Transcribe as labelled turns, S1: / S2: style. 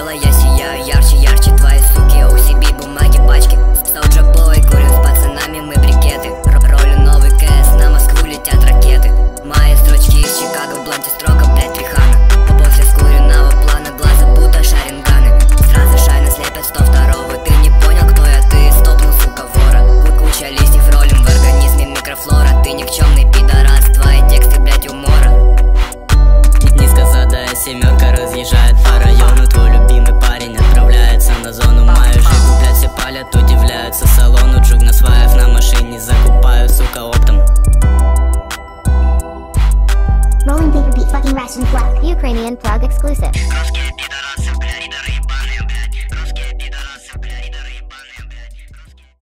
S1: белая, сияя ярче, я
S2: Rolling Paper Beat Fucking Ration Plug. Ukrainian Plug exclusive.